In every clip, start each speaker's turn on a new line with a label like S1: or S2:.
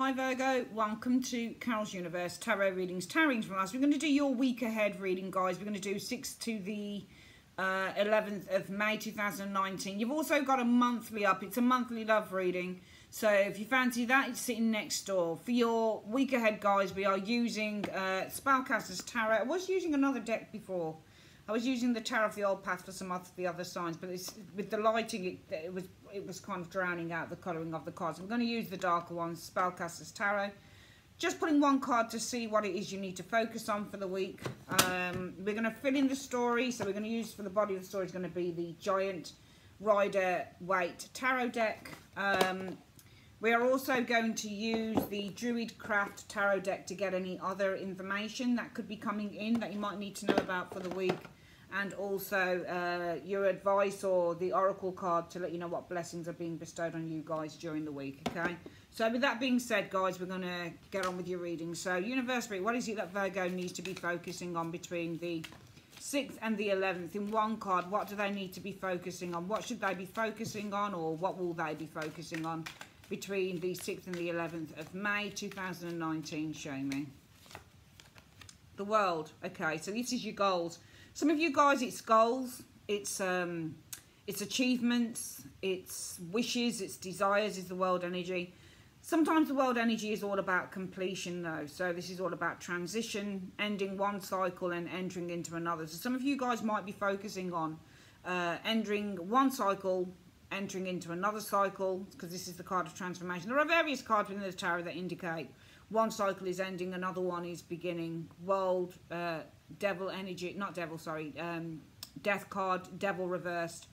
S1: Hi Virgo, welcome to Carol's Universe Tarot Readings. Tarot readings from us. We're going to do your week ahead reading, guys. We're going to do 6 to the uh, 11th of May 2019. You've also got a monthly up. It's a monthly love reading. So if you fancy that, it's sitting next door. For your week ahead, guys, we are using uh, Spellcasters Tarot. I was using another deck before. I was using the Tarot of the Old Path for some of the other signs, but with the lighting, it, it, was it was kind of drowning out the colouring of the cards. I'm going to use the darker ones, Spellcasters Tarot. Just putting one card to see what it is you need to focus on for the week. Um, we're going to fill in the story, so we're going to use for the body of the story is going to be the Giant Rider Waite Tarot deck. Um, we are also going to use the Druid Craft Tarot deck to get any other information that could be coming in that you might need to know about for the week and also uh, your advice or the oracle card to let you know what blessings are being bestowed on you guys during the week okay? So with that being said guys we're going to get on with your reading. So university what is it that virgo needs to be focusing on between the 6th and the 11th in one card what do they need to be focusing on? What should they be focusing on or what will they be focusing on between the 6th and the 11th of may 2019 show me the world okay so this is your goals some of you guys, it's goals, it's um, it's achievements, it's wishes, it's desires, is the world energy. Sometimes the world energy is all about completion though. So this is all about transition, ending one cycle and entering into another. So some of you guys might be focusing on uh, entering one cycle, entering into another cycle, because this is the card of transformation. There are various cards within the tarot that indicate one cycle is ending, another one is beginning. World, uh, devil energy, not devil, sorry, um, death card, devil reversed.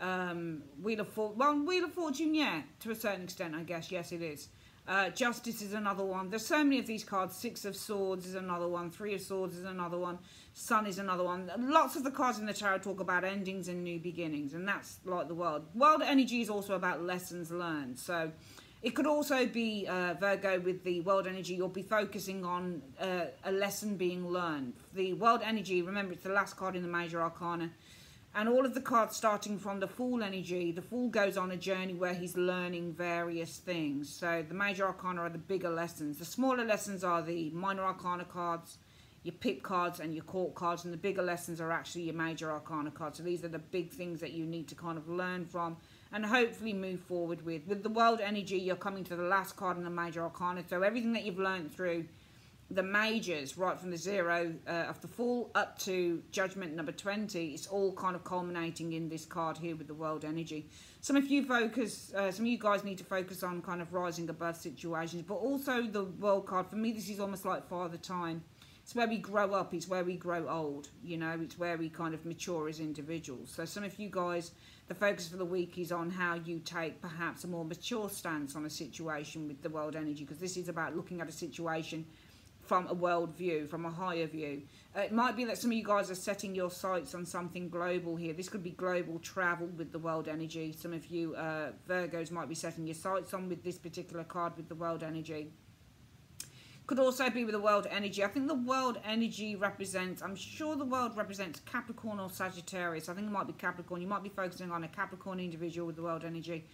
S1: Um, Wheel of Fortune, well, Wheel of Fortune, yeah, to a certain extent, I guess, yes, it is. Uh, Justice is another one. There's so many of these cards. Six of Swords is another one. Three of Swords is another one. Sun is another one. Lots of the cards in the tarot talk about endings and new beginnings, and that's like the world. World energy is also about lessons learned. So it could also be uh, Virgo with the world energy. You'll be focusing on uh, a lesson being learned. The world energy, remember, it's the last card in the major arcana. And all of the cards starting from the Fool energy, the Fool goes on a journey where he's learning various things. So the major arcana are the bigger lessons. The smaller lessons are the minor arcana cards, your pip cards and your court cards. And the bigger lessons are actually your major arcana cards. So these are the big things that you need to kind of learn from and hopefully move forward with. With the world energy, you're coming to the last card in the major arcana. So everything that you've learned through the majors, right from the zero uh, of the Fool up to judgment number 20, it's all kind of culminating in this card here with the world energy. Some of you focus, uh, some of you guys need to focus on kind of rising above situations, but also the world card. For me, this is almost like father time. It's where we grow up, it's where we grow old, you know, it's where we kind of mature as individuals. So some of you guys the focus for the week is on how you take perhaps a more mature stance on a situation with the world energy because this is about looking at a situation from a world view, from a higher view. Uh, it might be that some of you guys are setting your sights on something global here. This could be global travel with the world energy. Some of you uh, Virgos might be setting your sights on with this particular card with the world energy. Could also be with the world energy. I think the world energy represents, I'm sure the world represents Capricorn or Sagittarius. I think it might be Capricorn. You might be focusing on a Capricorn individual with the world energy.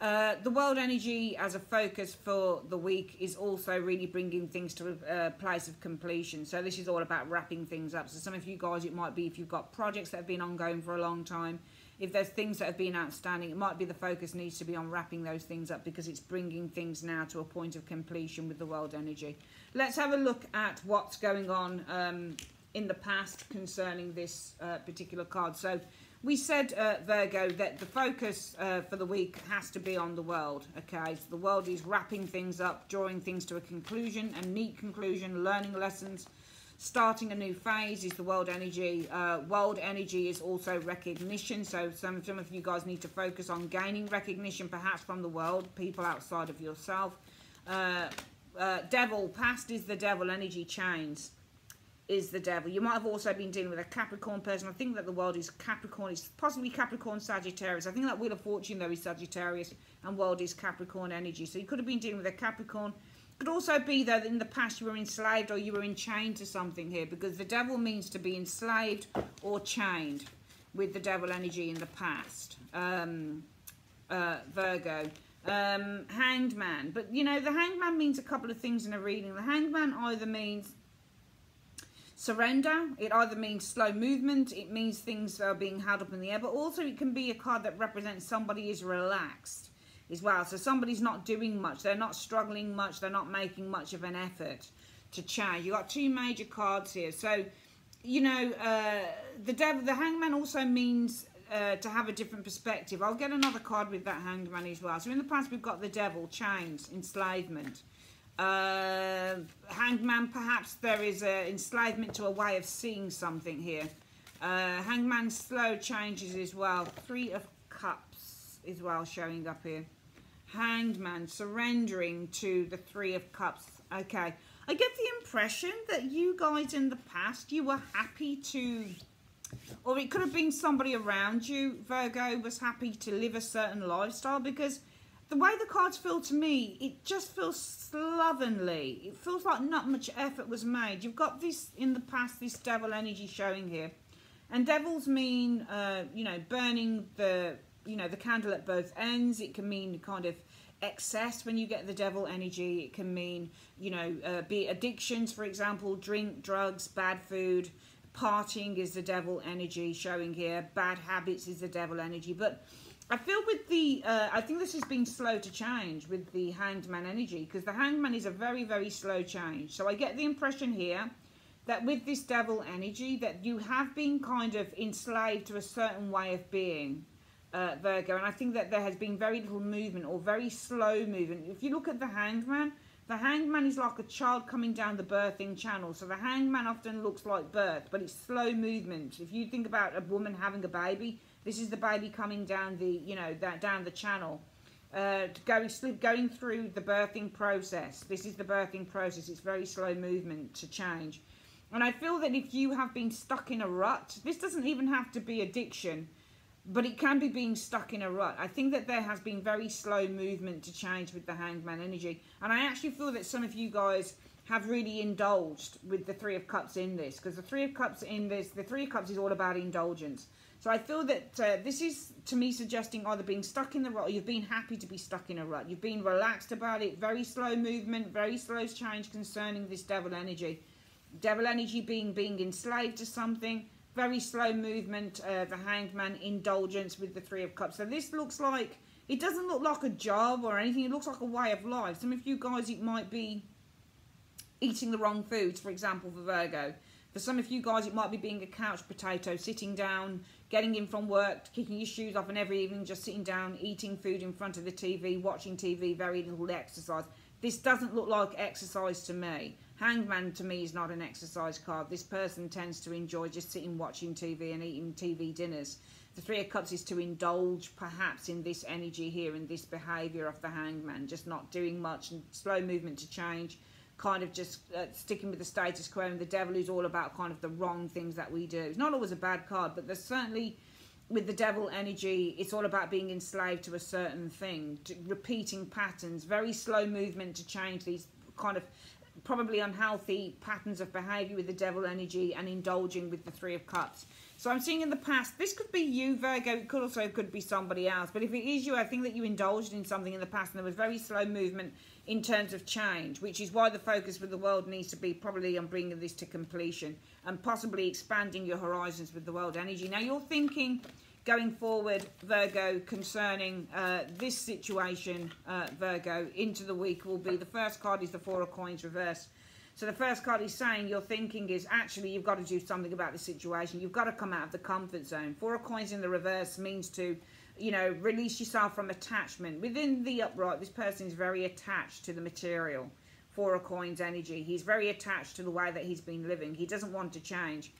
S1: Uh, the world energy as a focus for the week is also really bringing things to a place of completion. So this is all about wrapping things up. So some of you guys, it might be if you've got projects that have been ongoing for a long time, if there's things that have been outstanding, it might be the focus needs to be on wrapping those things up because it's bringing things now to a point of completion with the world energy. Let's have a look at what's going on um, in the past concerning this uh, particular card. So we said, uh, Virgo, that the focus uh, for the week has to be on the world, okay? So the world is wrapping things up, drawing things to a conclusion, a neat conclusion, learning lessons, starting a new phase is the world energy. Uh, world energy is also recognition. So some, some of you guys need to focus on gaining recognition, perhaps from the world, people outside of yourself. Uh, uh, devil, past is the devil, energy chains is the devil. You might have also been dealing with a Capricorn person. I think that the world is Capricorn, it's possibly Capricorn Sagittarius. I think that Wheel of Fortune, though, is Sagittarius and world is Capricorn energy. So you could have been dealing with a Capricorn could also be that in the past you were enslaved or you were enchained to something here because the devil means to be enslaved or chained with the devil energy in the past. Um, uh, Virgo. Um, hanged man. But, you know, the hanged man means a couple of things in a reading. The hanged man either means surrender. It either means slow movement. It means things are being held up in the air. But also it can be a card that represents somebody is relaxed as well. So somebody's not doing much. They're not struggling much. They're not making much of an effort to change. You've got two major cards here. So, you know, uh, the devil, the hangman also means uh, to have a different perspective. I'll get another card with that hangman as well. So in the past we've got the devil, chains, enslavement. Uh, hanged man, perhaps there is a enslavement to a way of seeing something here. Uh, hanged slow changes as well. Three of cups as well showing up here. Hanged man, surrendering to the three of cups. Okay. I get the impression that you guys in the past, you were happy to or it could have been somebody around you, Virgo, was happy to live a certain lifestyle because the way the cards feel to me, it just feels slovenly. It feels like not much effort was made. You've got this in the past, this devil energy showing here. And devils mean, uh, you know, burning the, you know, the candle at both ends. It can mean kind of excess when you get the devil energy. It can mean, you know, uh, be addictions, for example, drink, drugs, bad food, partying is the devil energy showing here. Bad habits is the devil energy. But I feel with the, uh, I think this has been slow to change with the hanged man energy because the hanged man is a very, very slow change. So I get the impression here that with this devil energy that you have been kind of enslaved to a certain way of being. Uh, Virgo, and I think that there has been very little movement or very slow movement. If you look at the hangman, the hangman is like a child coming down the birthing channel. So the hangman often looks like birth, but it's slow movement. If you think about a woman having a baby, this is the baby coming down the, you know, that down the channel. Uh, going, going through the birthing process. This is the birthing process. It's very slow movement to change. And I feel that if you have been stuck in a rut, this doesn't even have to be addiction but it can be being stuck in a rut. I think that there has been very slow movement to change with the hangman energy. And I actually feel that some of you guys have really indulged with the Three of Cups in this. Because the Three of Cups in this, the Three of Cups is all about indulgence. So I feel that uh, this is, to me, suggesting either being stuck in the rut or you've been happy to be stuck in a rut. You've been relaxed about it. Very slow movement, very slow change concerning this devil energy. Devil energy being being enslaved to something very slow movement, uh, the Hanged Man indulgence with the Three of Cups. So this looks like, it doesn't look like a job or anything. It looks like a way of life. Some of you guys, it might be eating the wrong foods, for example, for Virgo. For some of you guys, it might be being a couch potato, sitting down, getting in from work, kicking your shoes off, and every evening just sitting down, eating food in front of the TV, watching TV, very little exercise. This doesn't look like exercise to me. Hangman to me is not an exercise card. This person tends to enjoy just sitting watching TV and eating TV dinners. The Three of Cups is to indulge perhaps in this energy here and this behaviour of the hangman, just not doing much and slow movement to change, kind of just uh, sticking with the status quo. And the devil is all about kind of the wrong things that we do. It's not always a bad card, but there's certainly with the devil energy, it's all about being enslaved to a certain thing, repeating patterns, very slow movement to change these kind of probably unhealthy patterns of behaviour with the devil energy and indulging with the three of cups. So I'm seeing in the past, this could be you, Virgo, it could also could be somebody else. But if it is you, I think that you indulged in something in the past and there was very slow movement in terms of change, which is why the focus for the world needs to be probably on bringing this to completion and possibly expanding your horizons with the world energy. Now you're thinking going forward, Virgo, concerning uh, this situation, uh, Virgo, into the week will be the first card is the Four of Coins reverse. So the first card is saying your thinking is actually you've got to do something about the situation. You've got to come out of the comfort zone. Four of Coins in the reverse means to, you know, release yourself from attachment. Within the upright, this person is very attached to the material. Four of Coins energy. He's very attached to the way that he's been living. He doesn't want to change.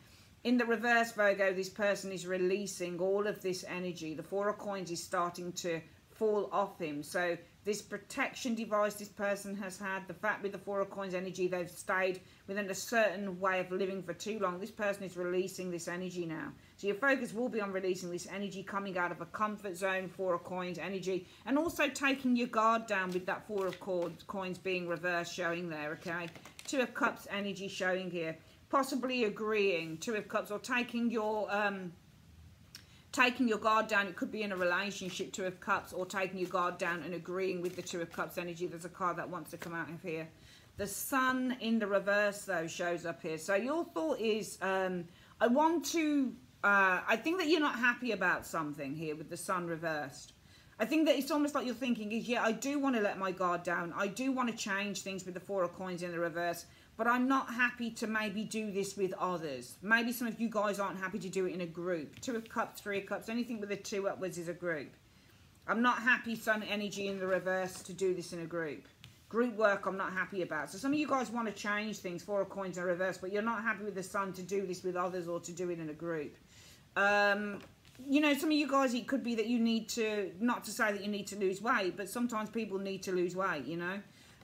S1: In the reverse, Virgo, this person is releasing all of this energy. The Four of Coins is starting to fall off him. So this protection device this person has had, the fact with the Four of Coins energy, they've stayed within a certain way of living for too long. This person is releasing this energy now. So your focus will be on releasing this energy coming out of a comfort zone, Four of Coins energy, and also taking your guard down with that Four of Coins being reversed showing there, okay? Two of Cups energy showing here possibly agreeing, Two of Cups, or taking your um, taking your guard down. It could be in a relationship, Two of Cups, or taking your guard down and agreeing with the Two of Cups energy. There's a card that wants to come out of here. The Sun in the reverse, though, shows up here. So your thought is, um, I want to, uh, I think that you're not happy about something here with the Sun reversed. I think that it's almost like you're thinking is, yeah, I do want to let my guard down. I do want to change things with the Four of Coins in the reverse but I'm not happy to maybe do this with others. Maybe some of you guys aren't happy to do it in a group. Two of cups, three of cups, anything with a two upwards is a group. I'm not happy sun energy in the reverse to do this in a group. Group work I'm not happy about. So some of you guys want to change things, four of coins in reverse, but you're not happy with the sun to do this with others or to do it in a group. Um, you know, some of you guys, it could be that you need to, not to say that you need to lose weight, but sometimes people need to lose weight, you know.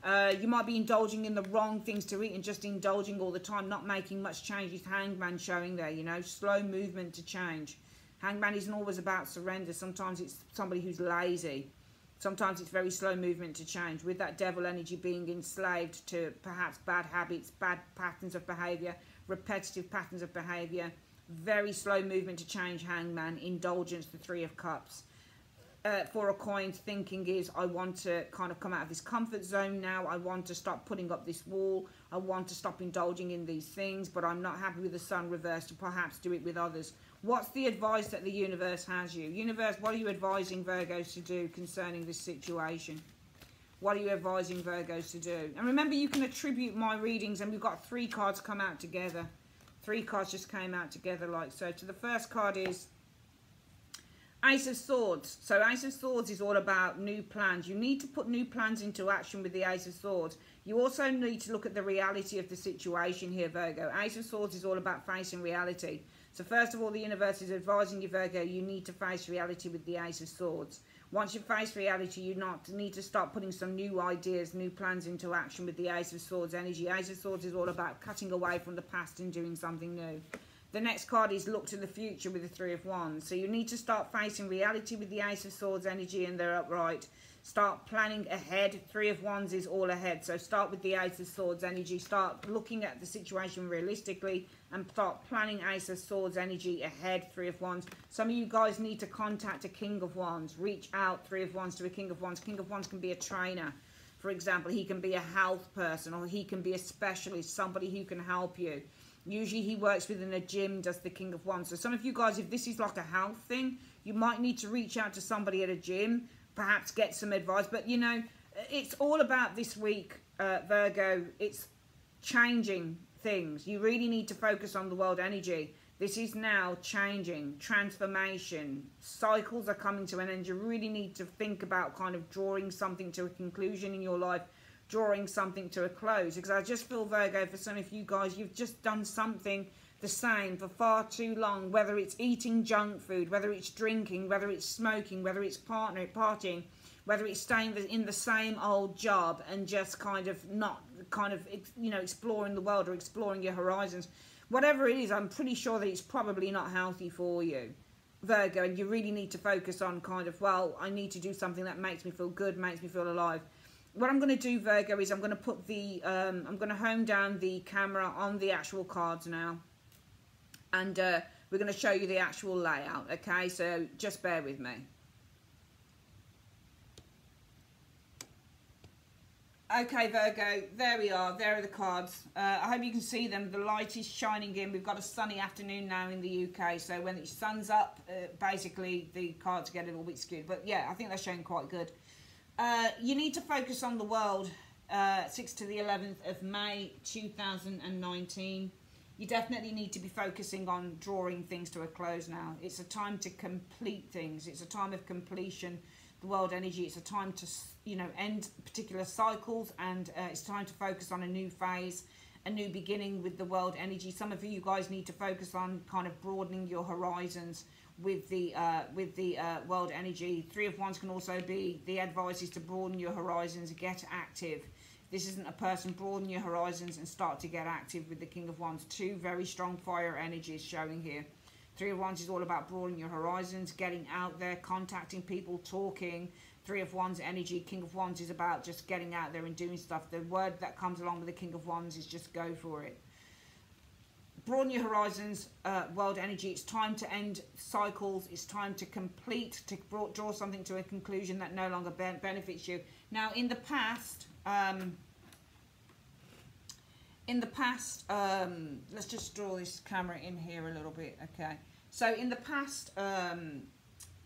S1: Uh, you might be indulging in the wrong things to eat and just indulging all the time, not making much change. It's hangman showing there, you know, slow movement to change. Hangman isn't always about surrender. Sometimes it's somebody who's lazy. Sometimes it's very slow movement to change. With that devil energy being enslaved to perhaps bad habits, bad patterns of behaviour, repetitive patterns of behaviour, very slow movement to change, hangman, indulgence, the three of cups uh, for a coin thinking is I want to kind of come out of this comfort zone now. I want to stop putting up this wall. I want to stop indulging in these things, but I'm not happy with the sun reversed to perhaps do it with others. What's the advice that the universe has you? Universe, what are you advising Virgos to do concerning this situation? What are you advising Virgos to do? And remember, you can attribute my readings, and we've got three cards come out together. Three cards just came out together like so. So the first card is Ace of Swords. So Ace of Swords is all about new plans. You need to put new plans into action with the Ace of Swords. You also need to look at the reality of the situation here, Virgo. Ace of Swords is all about facing reality. So first of all, the universe is advising you, Virgo, you need to face reality with the Ace of Swords. Once you face reality, you not need to start putting some new ideas, new plans into action with the Ace of Swords energy. Ace of Swords is all about cutting away from the past and doing something new. The next card is look to the future with the Three of Wands. So you need to start facing reality with the Ace of Swords energy and they're upright. Start planning ahead. Three of Wands is all ahead. So start with the Ace of Swords energy. Start looking at the situation realistically and start planning Ace of Swords energy ahead. Three of Wands. Some of you guys need to contact a King of Wands. Reach out, Three of Wands, to a King of Wands. King of Wands can be a trainer. For example, he can be a health person or he can be a specialist, somebody who can help you. Usually he works within a gym, does the King of Wands. So some of you guys, if this is like a health thing, you might need to reach out to somebody at a gym, perhaps get some advice. But, you know, it's all about this week, uh, Virgo. It's changing things. You really need to focus on the world energy. This is now changing, transformation. Cycles are coming to an end. You really need to think about kind of drawing something to a conclusion in your life drawing something to a close because I just feel Virgo for some of you guys you've just done something the same for far too long whether it's eating junk food whether it's drinking whether it's smoking whether it's partner partying whether it's staying in the same old job and just kind of not kind of you know exploring the world or exploring your horizons. Whatever it is I'm pretty sure that it's probably not healthy for you. Virgo and you really need to focus on kind of well I need to do something that makes me feel good makes me feel alive what I'm going to do, Virgo, is I'm going to put the, um, I'm going to home down the camera on the actual cards now. And uh, we're going to show you the actual layout, okay? So just bear with me. Okay, Virgo, there we are. There are the cards. Uh, I hope you can see them. The light is shining in. We've got a sunny afternoon now in the UK. So when the sun's up, uh, basically the cards get a little bit skewed. But yeah, I think they're showing quite good. Uh, you need to focus on the world, uh, 6th to the 11th of May 2019. You definitely need to be focusing on drawing things to a close now. It's a time to complete things. It's a time of completion. The world energy, it's a time to, you know, end particular cycles and uh, it's time to focus on a new phase, a new beginning with the world energy. Some of you guys need to focus on kind of broadening your horizons with the uh, with the uh, world energy. Three of Wands can also be the advice is to broaden your horizons, get active. This isn't a person, broaden your horizons and start to get active with the King of Wands. Two very strong fire energies showing here. Three of Wands is all about broadening your horizons, getting out there, contacting people, talking. Three of Wands energy, King of Wands is about just getting out there and doing stuff. The word that comes along with the King of Wands is just go for it broaden your horizons, uh, world energy. It's time to end cycles. It's time to complete, to draw something to a conclusion that no longer benefits you. Now, in the past, um, in the past, um, let's just draw this camera in here a little bit, okay? So in the past, um,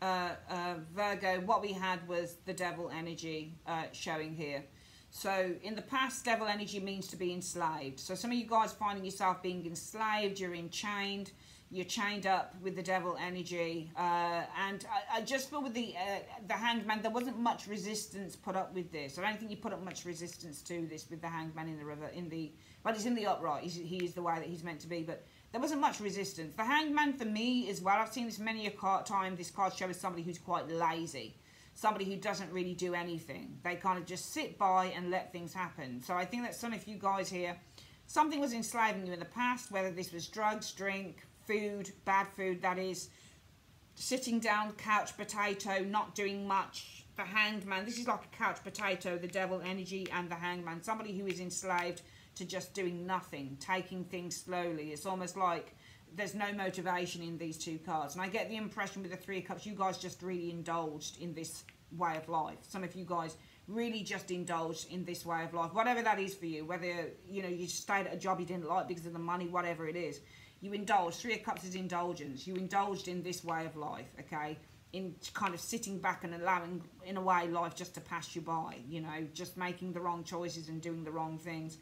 S1: uh, uh, Virgo, what we had was the devil energy uh, showing here. So in the past, devil energy means to be enslaved. So some of you guys finding yourself being enslaved, you're enchained, you're chained up with the devil energy. Uh, and I, I, just feel with the uh, the hanged man, there wasn't much resistance put up with this. I don't think you put up much resistance to this with the hanged man in the river, in the, but it's in the upright. He's, he is the way that he's meant to be. But there wasn't much resistance. The hanged man for me as well, I've seen this many a time, this card show is somebody who's quite lazy somebody who doesn't really do anything. They kind of just sit by and let things happen. So I think that some of you guys here, something was enslaving you in the past, whether this was drugs, drink, food, bad food, that is, sitting down, couch potato, not doing much, the hanged man. This is like a couch potato, the devil energy and the hanged man. Somebody who is enslaved to just doing nothing, taking things slowly. It's almost like there's no motivation in these two cards. And I get the impression with the Three of Cups, you guys just really indulged in this way of life. Some of you guys really just indulged in this way of life. Whatever that is for you, whether, you know, you stayed at a job you didn't like because of the money, whatever it is. You indulged. Three of Cups is indulgence. You indulged in this way of life, okay? In kind of sitting back and allowing, in a way, life just to pass you by. You know, just making the wrong choices and doing the wrong things.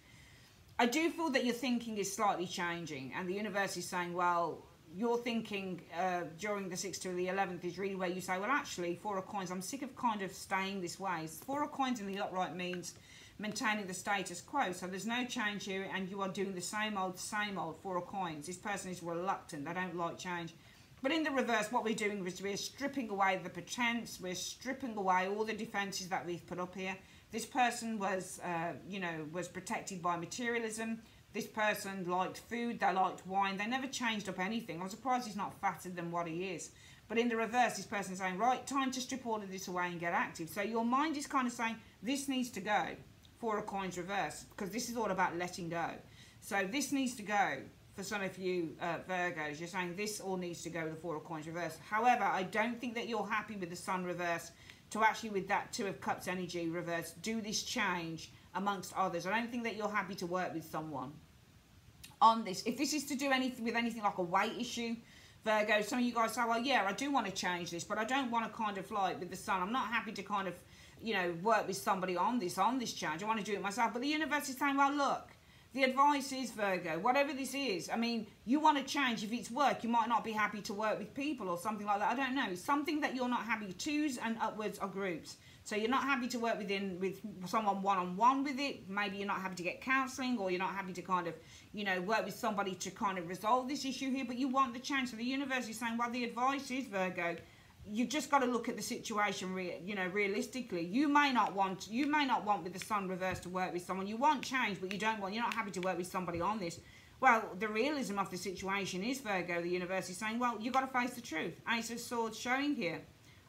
S1: I do feel that your thinking is slightly changing, and the universe is saying, well, your thinking uh, during the 6th to the 11th is really where you say, well, actually, Four of Coins, I'm sick of kind of staying this way. Four of Coins in the upright means maintaining the status quo. So there's no change here, and you are doing the same old, same old Four of Coins. This person is reluctant. They don't like change. But in the reverse, what we're doing is we're stripping away the pretense. We're stripping away all the defences that we've put up here. This person was, uh, you know, was protected by materialism. This person liked food, they liked wine, they never changed up anything. I'm surprised he's not fatter than what he is. But in the reverse, this person's saying, right, time to strip all of this away and get active. So your mind is kind of saying, this needs to go. Four of coins reverse, because this is all about letting go. So this needs to go for some of you uh, Virgos. You're saying this all needs to go with the Four of Coins reverse. However, I don't think that you're happy with the Sun reverse to actually with that two of cups energy reverse do this change amongst others. I don't think that you're happy to work with someone on this. If this is to do anything with anything like a weight issue virgo some of you guys say well yeah i do want to change this but i don't want to kind of like with the sun i'm not happy to kind of you know work with somebody on this on this change. I want to do it myself. But the universe is saying well look the advice is, Virgo, whatever this is, I mean, you want to change. If it's work, you might not be happy to work with people or something like that. I don't know. Something that you're not happy. Twos and upwards are groups. So you're not happy to work within with someone one-on-one with it. Maybe you're not happy to get counselling or you're not happy to kind of, you know, work with somebody to kind of resolve this issue here. But you want the change. So the universe is saying, well, the advice is, Virgo, you've just got to look at the situation, you know, realistically. You may not want, you may not want with the sun reversed to work with someone. You want change, but you don't want. You're not happy to work with somebody on this. Well, the realism of the situation is Virgo. The universe is saying, well, you've got to face the truth. Ace of Swords showing here.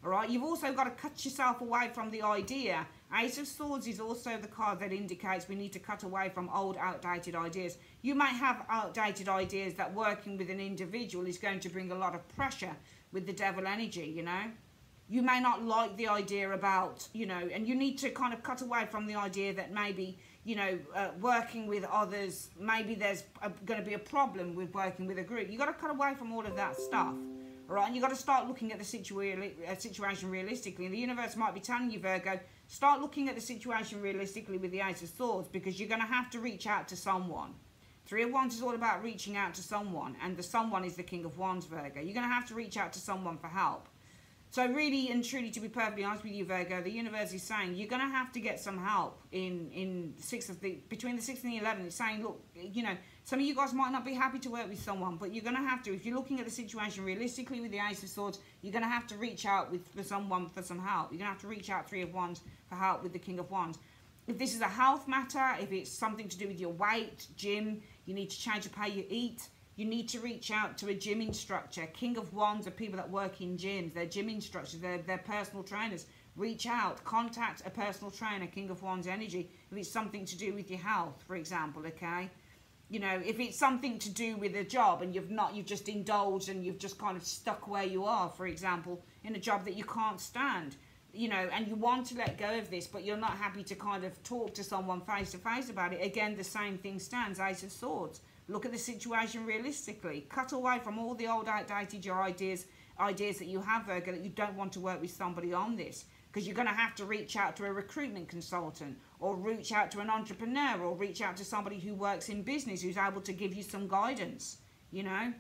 S1: All right, you've also got to cut yourself away from the idea. Ace of Swords is also the card that indicates we need to cut away from old, outdated ideas. You might have outdated ideas that working with an individual is going to bring a lot of pressure with the devil energy, you know. You may not like the idea about, you know, and you need to kind of cut away from the idea that maybe, you know, uh, working with others, maybe there's going to be a problem with working with a group. You've got to cut away from all of that stuff, all right? And you've got to start looking at the situa uh, situation realistically. And the universe might be telling you, Virgo, start looking at the situation realistically with the Ace of Swords because you're going to have to reach out to someone Three of Wands is all about reaching out to someone, and the someone is the King of Wands, Virgo. You're going to have to reach out to someone for help. So really and truly, to be perfectly honest with you, Virgo, the universe is saying you're going to have to get some help in in six of the between the sixth and the eleventh. It's saying, look, you know, some of you guys might not be happy to work with someone, but you're going to have to. If you're looking at the situation realistically with the Ace of Swords, you're going to have to reach out with for someone for some help. You're going to have to reach out Three of Wands for help with the King of Wands. If this is a health matter, if it's something to do with your weight, gym, you need to change up how you eat. You need to reach out to a gym instructor. King of Wands are people that work in gyms. They're gym instructors. They're, they're personal trainers. Reach out. Contact a personal trainer, King of Wands energy, if it's something to do with your health, for example, okay? you know, if it's something to do with a job and you've not, you've just indulged and you've just kind of stuck where you are, for example, in a job that you can't stand, you know, and you want to let go of this, but you're not happy to kind of talk to someone face to face about it. Again, the same thing stands, Ace of Swords. Look at the situation realistically. Cut away from all the old outdated your ideas, ideas that you have, Virgo, that you don't want to work with somebody on this because you're going to have to reach out to a recruitment consultant or reach out to an entrepreneur or reach out to somebody who works in business who's able to give you some guidance, you know.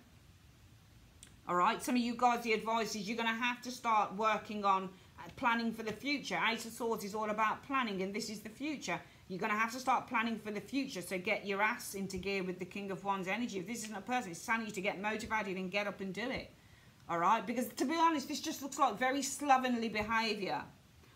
S1: All right, some of you guys, the advice is you're going to have to start working on Uh, planning for the future. Ace of Swords is all about planning, and this is the future. You're going to have to start planning for the future, so get your ass into gear with the King of Wands energy. If this isn't a person, it's telling you to get motivated and get up and do it. All right, because to be honest, this just looks like very slovenly behaviour.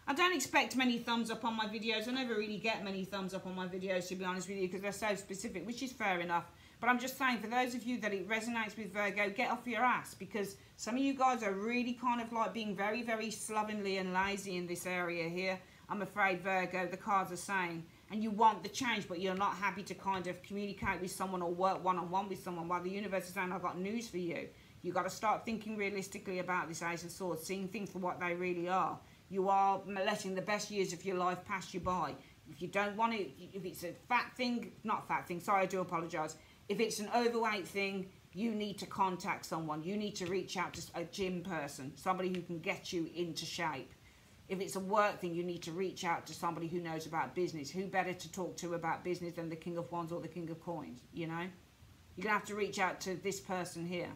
S1: I don't expect many thumbs up on my videos. I never really get many thumbs up on my videos, to be honest with you, because they're so specific, which is fair enough. But I'm just saying, for those of you that it resonates with Virgo, get off your ass, because some of you guys are really kind of like being very, very slovenly and lazy in this area here. I'm afraid, Virgo, the cards are saying. And you want the change, but you're not happy to kind of communicate with someone or work one-on-one -on -one with someone, while the universe is saying, I've got news for you. You've got to start thinking realistically about this Ace of Swords, seeing things for what they really are you are letting the best years of your life pass you by. If you don't want it, if it's a fat thing, not fat thing, sorry, I do apologise. If it's an overweight thing, you need to contact someone. You need to reach out to a gym person, somebody who can get you into shape. If it's a work thing, you need to reach out to somebody who knows about business. Who better to talk to about business than the King of Wands or the King of Coins, you know? You're going to have to reach out to this person here,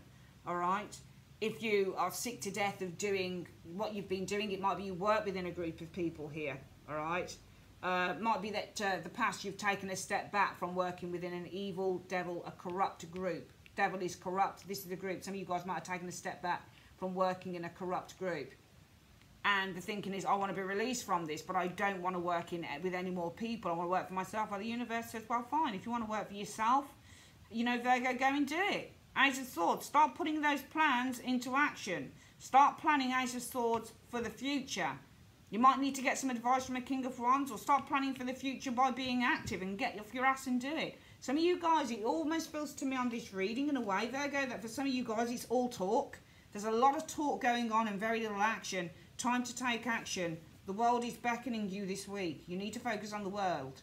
S1: all right? if you are sick to death of doing what you've been doing, it might be you work within a group of people here, all right? Uh, might be that uh, the past you've taken a step back from working within an evil, devil, a corrupt group. Devil is corrupt. This is the group. Some of you guys might have taken a step back from working in a corrupt group. And the thinking is, I want to be released from this, but I don't want to work in with any more people. I want to work for myself. Well, the universe says, well, fine. If you want to work for yourself, you know, Virgo, go and do it. Ace of Swords, start putting those plans into action. Start planning Ace of Swords for the future. You might need to get some advice from a King of Wands or start planning for the future by being active and get off your ass and do it. Some of you guys, it almost feels to me on this reading in a way, Virgo, that for some of you guys it's all talk. There's a lot of talk going on and very little action. Time to take action. The world is beckoning you this week. You need to focus on the world.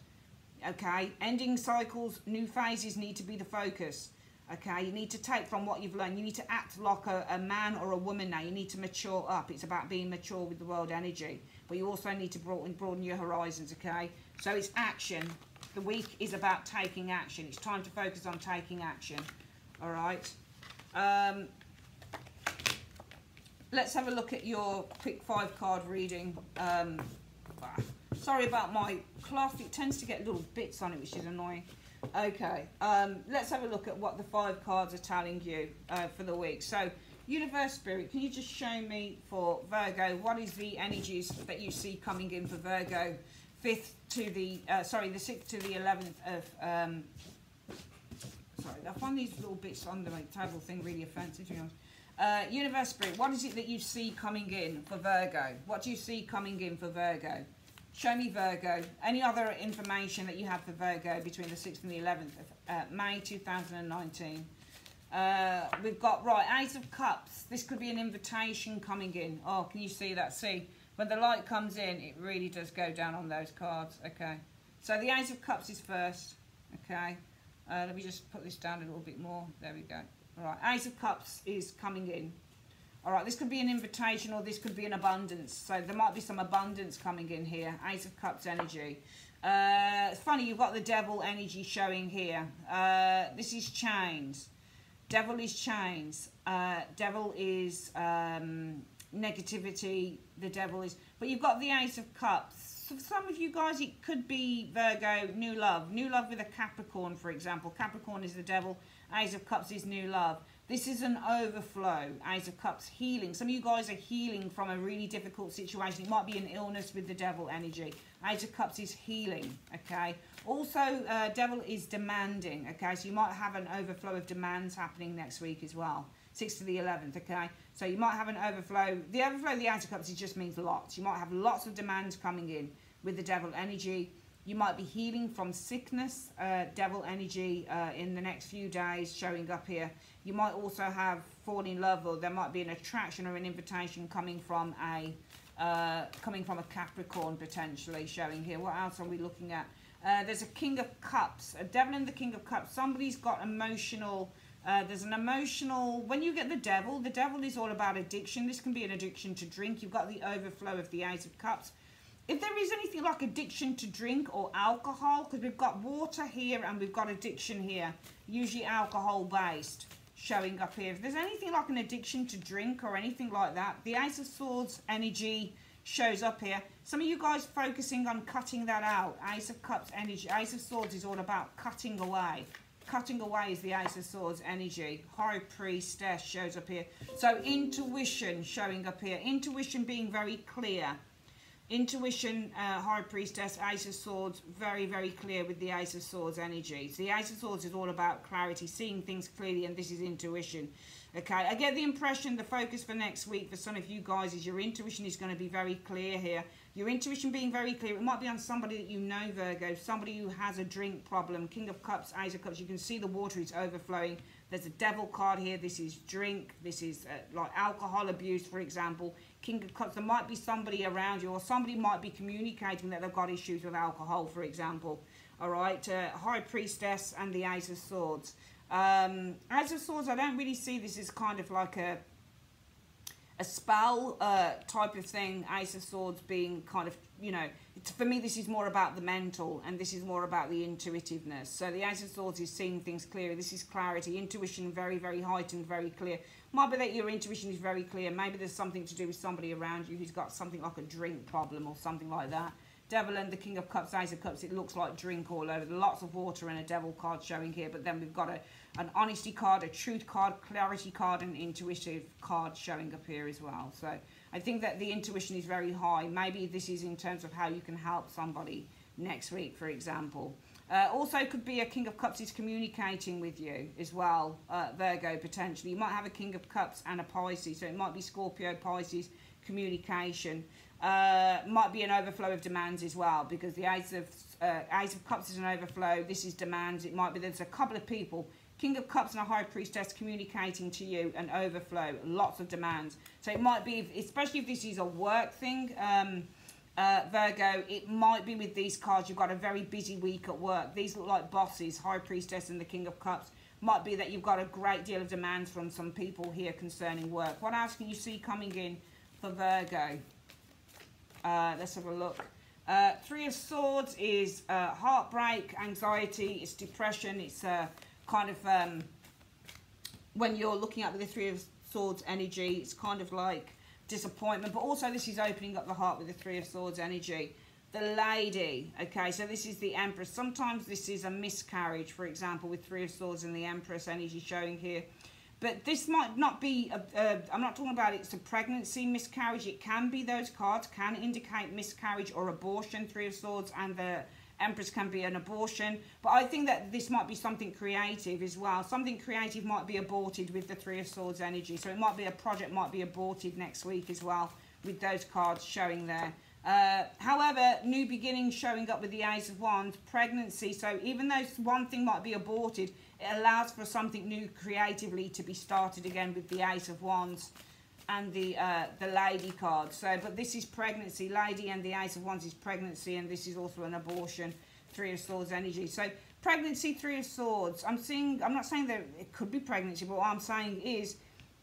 S1: Okay? Ending cycles, new phases need to be the focus. Okay, you need to take from what you've learned. You need to act like a, a, man or a woman now. You need to mature up. It's about being mature with the world energy. But you also need to broaden, broaden your horizons, okay? So it's action. The week is about taking action. It's time to focus on taking action. All right? Um, let's have a look at your quick five card reading. Um, sorry about my cloth. It tends to get little bits on it, which is annoying. Okay, um, let's have a look at what the five cards are telling you uh, for the week. So, Universe Spirit, can you just show me for Virgo, what is the energies that you see coming in for Virgo? 5th to the, uh, sorry, the 6th to the 11th of, um, sorry, I find these little bits on the like, table thing really offensive to be honest. Uh, Universe Spirit, what is it that you see coming in for Virgo? What do you see coming in for Virgo? Show me Virgo. Any other information that you have for Virgo between the 6th and the 11th of uh, May 2019? Uh, we've got, right, Ace of Cups. This could be an invitation coming in. Oh, can you see that? See, when the light comes in, it really does go down on those cards. Okay. So the Ace of Cups is first. Okay. Uh, let me just put this down a little bit more. There we go. All right, Ace of Cups is coming in. All right, this could be an invitation or this could be an abundance. So there might be some abundance coming in here. Ace of Cups energy. Uh, it's funny, you've got the devil energy showing here. Uh, this is chains. Devil is chains. Uh, devil is um, negativity. The devil is... But you've got the Ace of Cups. So for some of you guys, it could be Virgo, new love. New love with a Capricorn, for example. Capricorn is the devil. Ace of Cups is new love. This is an overflow, Ace of Cups, healing. Some of you guys are healing from a really difficult situation. It might be an illness with the devil energy. Ace of Cups is healing, okay? Also, uh, devil is demanding, okay? So you might have an overflow of demands happening next week as well. 6th to the 11th, okay? So you might have an overflow. The overflow of the it just means lots. You might have lots of demands coming in with the devil energy. You might be healing from sickness, uh, devil energy uh, in the next few days showing up here. You might also have fallen in love or there might be an attraction or an invitation coming from a uh, coming from a Capricorn potentially showing here. What else are we looking at? Uh, there's a King of Cups, a Devil in the King of Cups. Somebody's got emotional, uh, there's an emotional, when you get the Devil, the Devil is all about addiction. This can be an addiction to drink. You've got the overflow of the Ace of Cups. If there is anything like addiction to drink or alcohol, because we've got water here and we've got addiction here, usually alcohol based showing up here. If there's anything like an addiction to drink or anything like that, the Ace of Swords energy shows up here. Some of you guys focusing on cutting that out. Ace of Cups energy. Ace of Swords is all about cutting away. Cutting away is the Ace of Swords energy. High Priestess shows up here. So intuition showing up here. Intuition being very clear. Intuition, uh, High Priestess, Ace of Swords, very, very clear with the Ace of Swords energy. So the Ace of Swords is all about clarity, seeing things clearly, and this is intuition. Okay, I get the impression the focus for next week for some of you guys is your intuition is going to be very clear here. Your intuition being very clear. It might be on somebody that you know, Virgo, somebody who has a drink problem. King of Cups, Ace of Cups. You can see the water is overflowing. There's a devil card here. This is drink. This is uh, like alcohol abuse, for example. King of Cups. There might be somebody around you or somebody might be communicating that they've got issues with alcohol, for example. All right, uh, High Priestess and the Ace of Swords. Um, Ace of Swords, I don't really see this as kind of like a a spell uh, type of thing. Ace of Swords being kind of, you know, for me this is more about the mental and this is more about the intuitiveness. So the Ace of Swords is seeing things clearly. This is clarity, intuition very, very heightened, very clear. Might be that your intuition is very clear. Maybe there's something to do with somebody around you who's got something like a drink problem or something like that. Devil and the King of Cups, Ace of Cups, it looks like drink all over. Lots of water and a devil card showing here, but then we've got a, an honesty card, a truth card, clarity card, and intuitive card showing up here as well. So I think that the intuition is very high. Maybe this is in terms of how you can help somebody next week, for example. Uh, also could be a King of Cups is communicating with you as well, uh, Virgo, potentially. You might have a King of Cups and a Pisces, so it might be Scorpio, Pisces, communication. Uh, might be an overflow of demands as well because the Ace of uh, Ace of Cups is an overflow. This is demands. It might be there's a couple of people, King of Cups and a High Priestess communicating to you an overflow, lots of demands. So it might be, especially if this is a work thing, um, uh, Virgo, it might be with these cards. You've got a very busy week at work. These look like bosses, High Priestess and the King of Cups. Might be that you've got a great deal of demands from some people here concerning work. What else can you see coming in for Virgo? Uh, let's have a look. Uh, Three of Swords is uh, heartbreak, anxiety, it's depression, it's uh, kind of, um, when you're looking at the Three of Swords energy, it's kind of like disappointment, but also this is opening up the heart with the Three of Swords energy. The Lady, okay, so this is the Empress. Sometimes this is a miscarriage, for example, with Three of Swords and the Empress energy showing here. But this might not be, a, a, I'm not talking about it's a pregnancy miscarriage. It can be those cards, can indicate miscarriage or abortion, Three of Swords, and the Empress can be an abortion. But I think that this might be something creative as well. Something creative might be aborted with the Three of Swords energy. So it might be a project might be aborted next week as well with those cards showing there. Uh, however, new beginnings showing up with the Ace of Wands, pregnancy. So even though one thing might be aborted, it allows for something new creatively to be started again with the Ace of Wands and the uh, the Lady card. So, but this is pregnancy. Lady and the Ace of Wands is pregnancy, and this is also an abortion. Three of Swords energy. So, pregnancy, Three of Swords. I'm seeing. I'm not saying that it could be pregnancy, but what I'm saying is.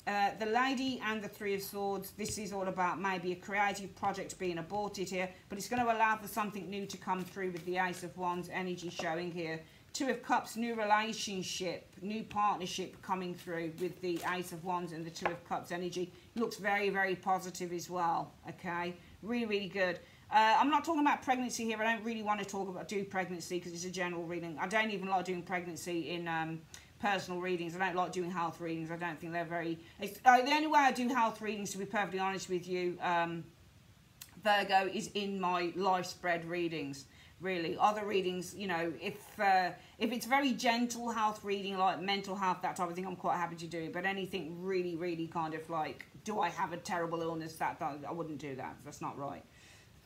S1: Uh, the lady and the three of swords this is all about maybe a creative project being aborted here but it's going to allow for something new to come through with the ace of wands energy showing here Two of Cups, new relationship, new partnership coming through with the Ace of Wands and the Two of Cups energy. Looks very, very positive as well, okay? Really, really good. Uh, I'm not talking about pregnancy here. I don't really want to talk about do pregnancy because it's a general reading. I don't even like doing pregnancy in um, personal readings. I don't like doing health readings. I don't think they're very... Uh, the only way I do health readings, to be perfectly honest with you, um, Virgo, is in my life spread readings really. Other readings, you know, if uh, if it's very gentle health reading, like mental health, that type of thing, I'm quite happy to do. But anything really, really kind of like, do I have a terrible illness? That, that I wouldn't do that. That's not right.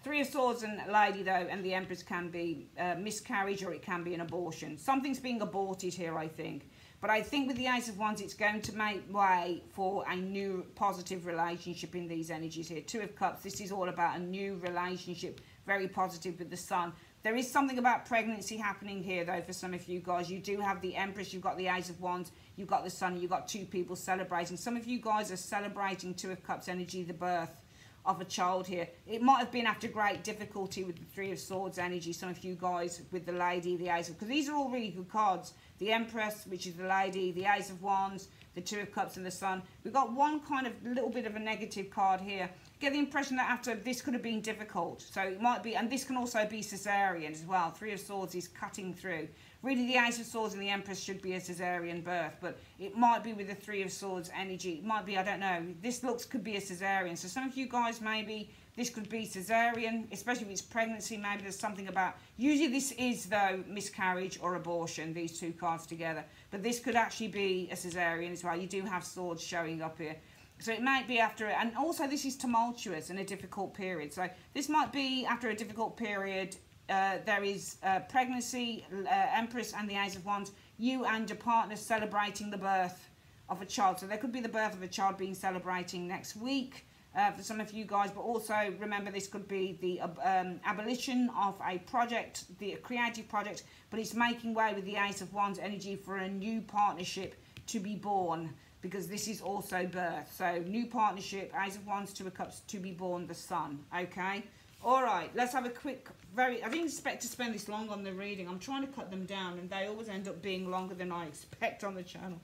S1: Three of Swords and Lady, though, and the Empress can be uh, miscarriage or it can be an abortion. Something's being aborted here, I think. But I think with the Ace of Wands, it's going to make way for a new positive relationship in these energies here. Two of Cups, this is all about a new relationship, very positive with the Sun. There is something about pregnancy happening here, though, for some of you guys. You do have the Empress, you've got the Ace of Wands, you've got the Sun, you've got two people celebrating. Some of you guys are celebrating Two of Cups energy, the birth of a child here. It might have been after great difficulty with the Three of Swords energy, some of you guys with the Lady, the Ace of... Because these are all really good cards. The Empress, which is the Lady, the Ace of Wands, the Two of Cups and the Sun. We've got one kind of little bit of a negative card here. Get the impression that after this could have been difficult. So it might be, and this can also be cesarean as well. Three of Swords is cutting through. Really, the Ace of Swords and the Empress should be a cesarean birth, but it might be with the Three of Swords energy. It might be, I don't know. This looks could be a cesarean. So some of you guys maybe this could be cesarean, especially if it's pregnancy. Maybe there's something about. Usually, this is though miscarriage or abortion. These two cards together, but this could actually be a cesarean as well. You do have swords showing up here. So it might be after, and also this is tumultuous and a difficult period. So this might be after a difficult period uh, there is uh, pregnancy, uh, Empress and the Ace of Wands, you and your partner celebrating the birth of a child. So there could be the birth of a child being celebrating next week uh, for some of you guys, but also remember this could be the um, abolition of a project, the creative project, but it's making way with the Ace of Wands energy for a new partnership to be born because this is also birth. So new partnership, Ace of Wands, Two of Cups, to be born, the Sun, okay? All right, let's have a quick, very, I didn't expect to spend this long on the reading. I'm trying to cut them down and they always end up being longer than I expect on the channel.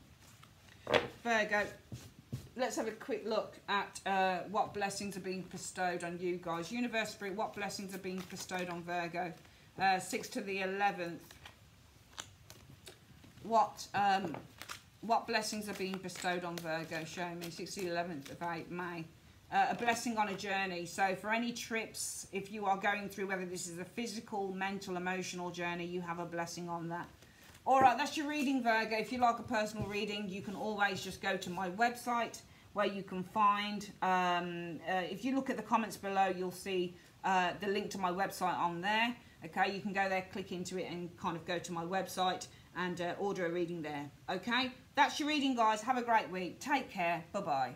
S1: Virgo, let's have a quick look at uh, what blessings are being bestowed on you guys. Universe Spirit, what blessings are being bestowed on Virgo? Uh, 6 to the 11th. What um, what blessings are being bestowed on Virgo? Show me. 6 to the 11th of 8 May uh, a blessing on a journey. So for any trips, if you are going through, whether this is a physical, mental, emotional journey, you have a blessing on that. All right, that's your reading, Virgo. If you like a personal reading, you can always just go to my website where you can find, um, uh, if you look at the comments below, you'll see uh, the link to my website on there. Okay, you can go there, click into it and kind of go to my website and uh, order a reading there. Okay, that's your reading, guys. Have a great week. Take care. Bye-bye.